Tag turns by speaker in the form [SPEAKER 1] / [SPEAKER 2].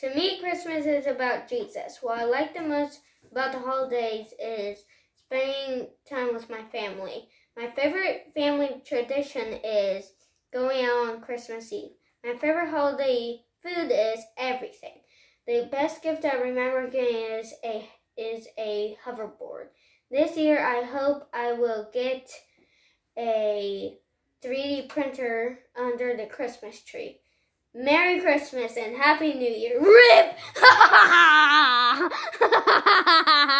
[SPEAKER 1] To me, Christmas is about Jesus. What I like the most about the holidays is spending time with my family. My favorite family tradition is going out on Christmas Eve. My favorite holiday food is everything. The best gift I remember getting is a is a hoverboard. This year I hope I will get a 3D printer under the Christmas tree. Merry Christmas and Happy New Year. RIP!